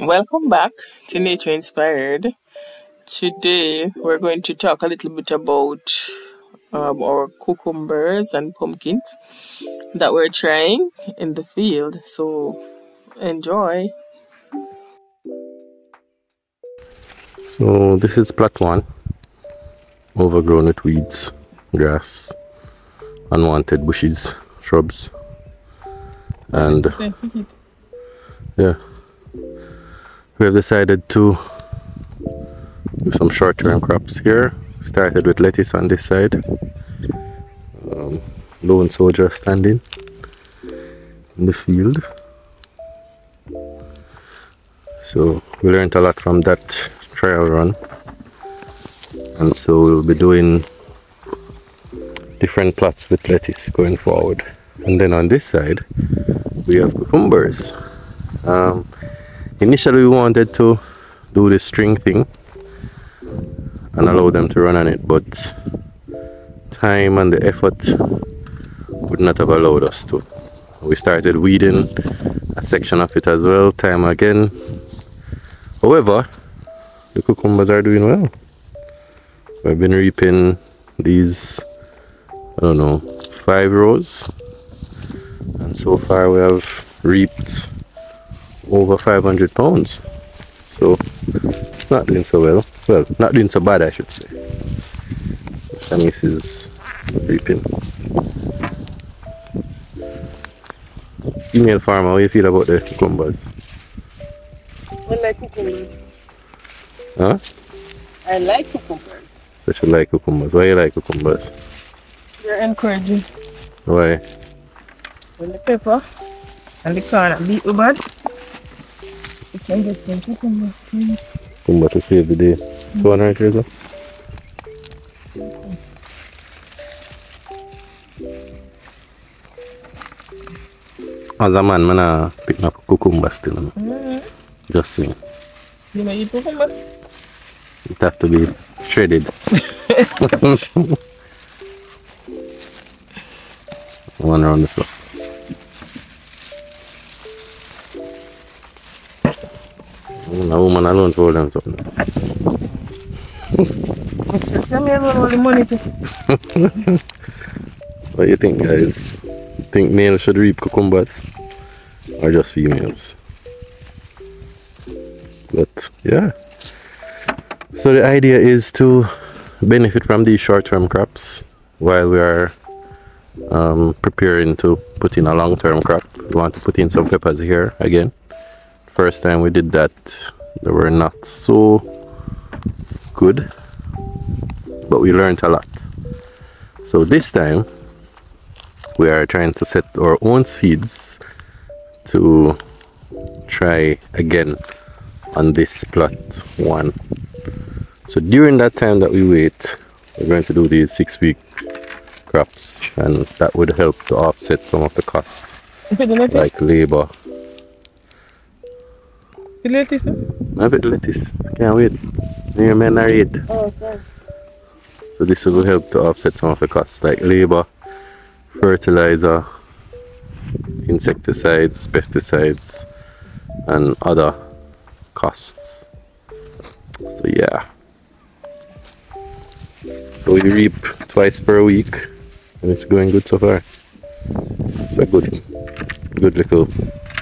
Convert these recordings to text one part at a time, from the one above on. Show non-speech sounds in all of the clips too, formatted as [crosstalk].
Welcome back to Nature Inspired. Today we're going to talk a little bit about um, our cucumbers and pumpkins that we're trying in the field. So enjoy. So this is plot one, overgrown with weeds, grass, unwanted bushes, shrubs, and yeah, we have decided to do some short-term crops here. Started with lettuce on this side. Um, lone soldier standing in the field. So we learned a lot from that trial run. And so we'll be doing different plots with lettuce going forward. And then on this side, we have cucumbers. Um, initially we wanted to do the string thing and allow them to run on it but time and the effort would not have allowed us to. We started weeding a section of it as well time again. However the cucumbers are doing well. We've been reaping these I don't know five rows. And so far we have reaped over 500 pounds. So not doing so well. Well not doing so bad I should say. Shamis is reaping. Female farmer how you feel about the cucumbers? I like cucumbers. huh? I like cucumbers. but you like cucumbers. Why you like cucumbers? They're encouraging. why? When the pepper and the corn beat the oh, bad, get some to save the day this one right here sir? As a man, man, I pick up cucumber still. Mm. Just saying. You know, eat cucumbers? It have to be shredded. [laughs] [laughs] One around the floor. A woman alone told them something. Send me all the money to What do you think, guys? Think males should reap cucumbers? Or just females? But, yeah. So the idea is to benefit from these short-term crops while we are um, preparing to put in a long-term crop. We want to put in some peppers here again. First time we did that, they were not so good, but we learned a lot. So this time, we are trying to set our own seeds to try again on this plot one. So during that time that we wait, we're going to do these six week crops and that would help to offset some of the costs put the lettuce. like labor. The lettuce, no? I bet the lettuce. Can't wait. Your men are read. Oh, sorry. So this will help to offset some of the costs like labor, fertilizer, insecticides, pesticides, and other costs. So yeah. So we reap twice per week and it's going good so far. It's a good good little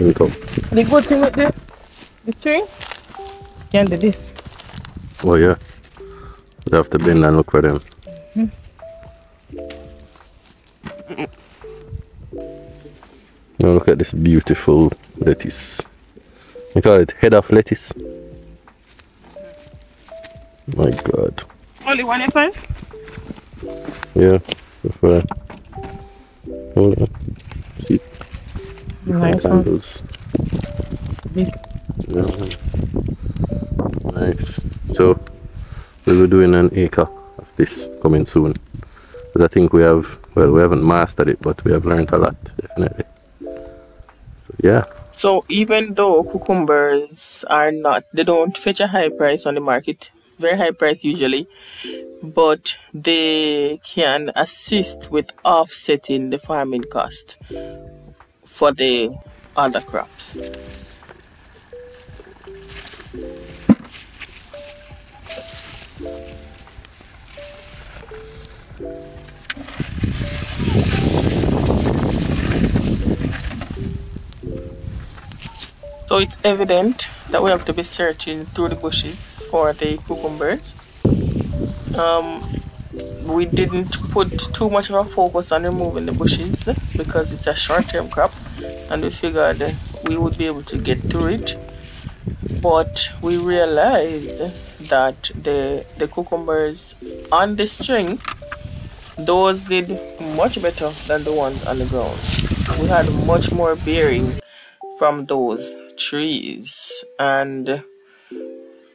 income. The good thing with the, the string, you can do this. Oh yeah. We have to bend and look for them. Mm-hmm. Now look at this beautiful lettuce. We call it head of lettuce. My god. Only one you find? Yeah. Far. Hold on. See Nice one. Big. Nice. So we will be doing an acre of this coming soon. Because I think we have well we haven't mastered it but we have learned a lot definitely. So yeah. So even though cucumbers are not, they don't fetch a high price on the market, very high price usually, but they can assist with offsetting the farming cost for the other crops. So it's evident that we have to be searching through the bushes for the cucumbers. Um, we didn't put too much of a focus on removing the bushes because it's a short-term crop and we figured we would be able to get through it. But we realized that the the cucumbers on the string those did much better than the ones on the ground. We had much more bearing from those trees. And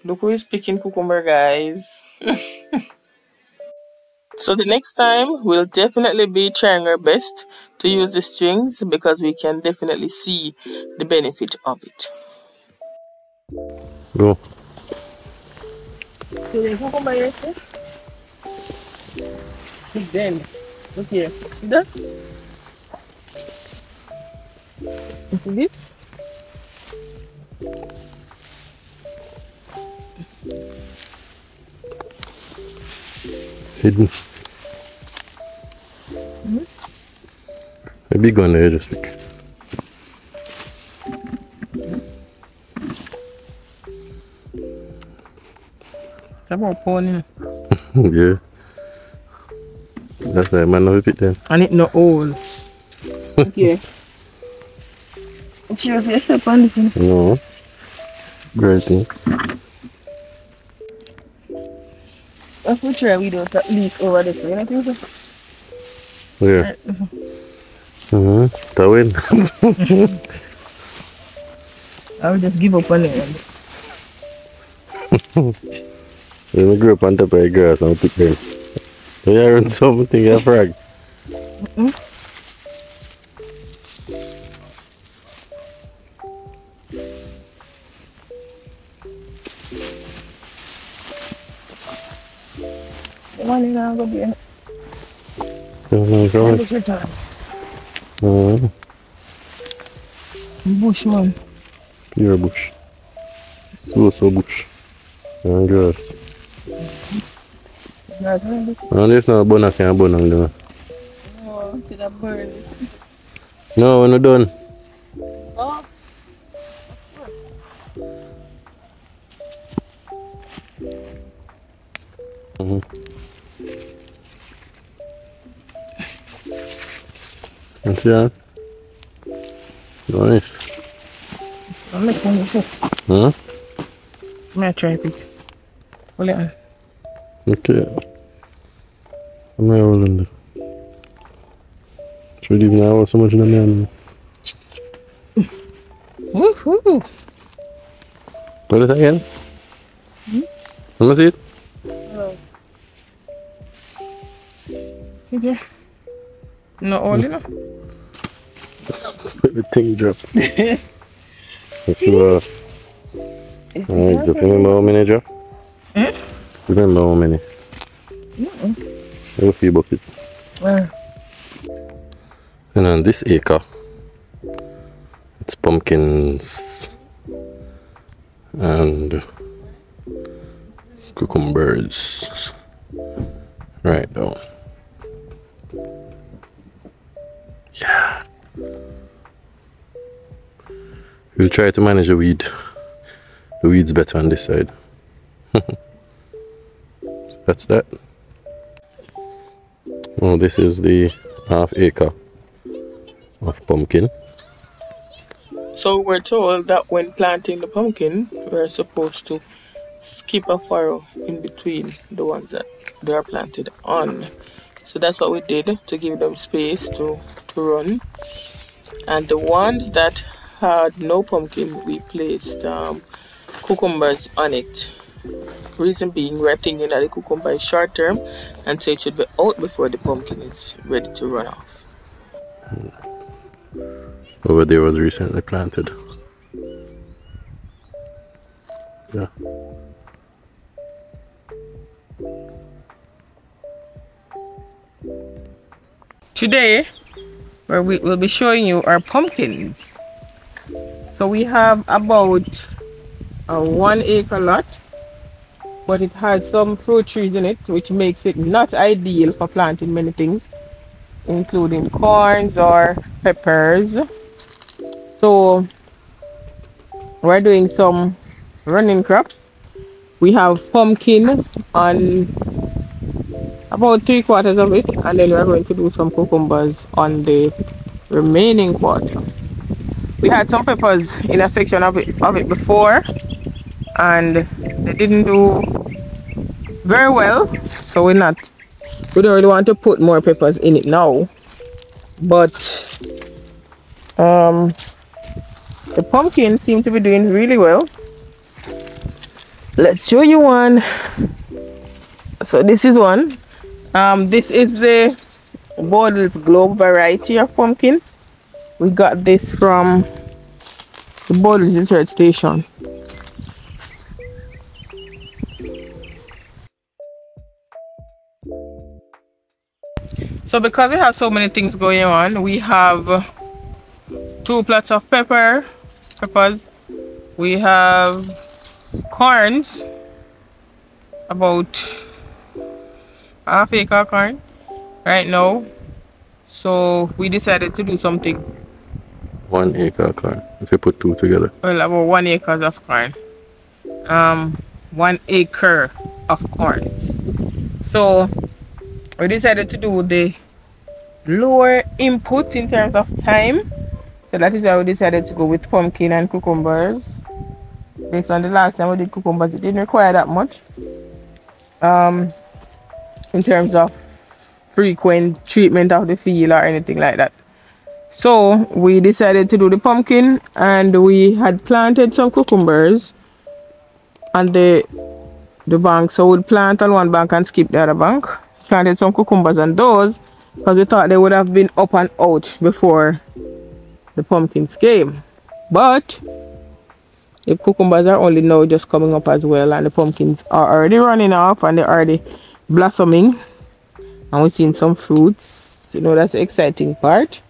look who is picking cucumber guys. [laughs] So the next time we'll definitely be trying our best to use the strings because we can definitely see the benefit of it. Go. So the cucumber here? Then look here. See that? See this hidden -hmm. a big one there just like About pony. yeah. That's why man have it then. And it not old. okay. It's your face on the [laughs] thing. No. Great thing. If we try we do it at least over this [laughs] way, I think so. Yeah. Mm-hmm. That win. I will just give up on it. [laughs] When I grew up on top of a grass and pick them. So you run something you frag. Mm -hmm. One is going to be in. Mm-hmm. Mm-hmm. Bush man. Pure bush. So so bush. And grass. And there's no can bun on there. No, it's a. No, we're not done. Oh. Mm-hmm. And see that? Nice. I'm making this. Huh? I'm gonna try it. Hold it on. Okay. I'm not rolling there. Should even know so much in the man. [laughs] Woohoo! What is that again? Hmm? Let me see it. Oh. Okay. Not all enough. the thing drop. That's uh, Alright, so remember how many drop? Hmm? Remember how many? Mm-mm. A few buckets. Where? And on this acre, it's pumpkins and cucumbers. Right down. Yeah. We'll try to manage the weed. The weeds better on this side. [laughs] That's that. Oh, this is the half acre of pumpkin. So we're told that when planting the pumpkin, we're supposed to skip a furrow in between the ones that they are planted on. So that's what we did to give them space to, to run. And the ones that had no pumpkin, we placed um, cucumbers on it. Reason being, we're thinking that the cucumber is short term and so it should be out before the pumpkin is ready to run off. Over there was recently planted. Yeah. Today, where we will be showing you our pumpkins. So we have about a one acre lot but it has some fruit trees in it which makes it not ideal for planting many things including corns or peppers so we're doing some running crops we have pumpkin on about three quarters of it and then we're going to do some cucumbers on the remaining quarter. We had some peppers in a section of it, of it before and they didn't do very well so we're not we don't really want to put more peppers in it now. But um the pumpkin seem to be doing really well. Let's show you one. So this is one um this is the Bodles Globe variety of pumpkin we got this from the Bodles Research Station So because we have so many things going on, we have two plots of pepper, peppers. We have corns, about half acre corn right now. So we decided to do something. One acre corn, if you put two together. Well, about one acres of corn. Um, one acre of corns. So we decided to do the lower input in terms of time so that is why we decided to go with pumpkin and cucumbers based on the last time we did cucumbers it didn't require that much um in terms of frequent treatment of the field or anything like that. So we decided to do the pumpkin and we had planted some cucumbers on the the bank. So we'd plant on one bank and skip the other bank. Planted some cucumbers on those because we thought they would have been up and out before the pumpkins came. But the cucumbers are only now just coming up as well and the pumpkins are already running off and they're already blossoming and we're seeing some fruits. You know that's the exciting part.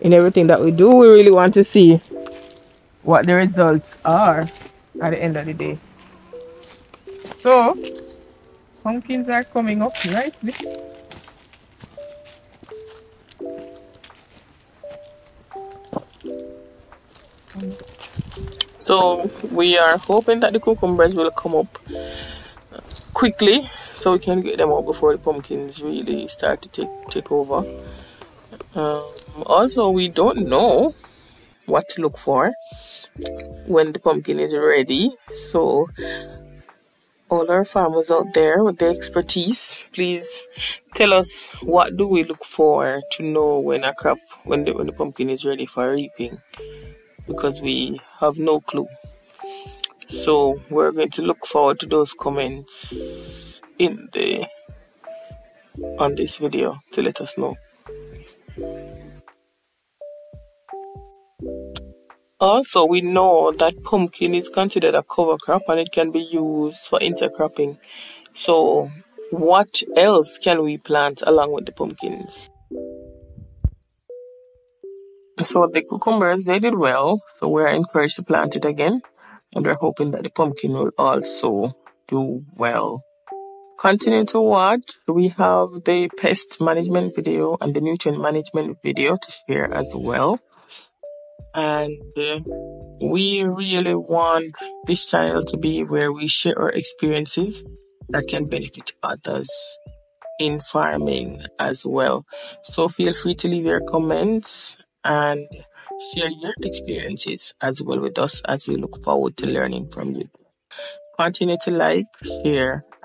In everything that we do we really want to see what the results are at the end of the day. So pumpkins are coming up nicely. So we are hoping that the cucumbers will come up quickly so we can get them out before the pumpkins really start to take, take over. Um, also, we don't know what to look for when the pumpkin is ready. So all our farmers out there with the expertise, please tell us what do we look for to know when a crop, when the, when the pumpkin is ready for reaping, because we have no clue. So we're going to look forward to those comments in the on this video to let us know. Also, we know that pumpkin is considered a cover crop and it can be used for intercropping. So, what else can we plant along with the pumpkins? So, the cucumbers, they did well. So, we're encouraged to plant it again. And we're hoping that the pumpkin will also do well. Continue to watch. We have the pest management video and the nutrient management video to share as well and uh, we really want this channel to be where we share our experiences that can benefit others in farming as well. So feel free to leave your comments and share your experiences as well with us as we look forward to learning from you. Continue to like, share,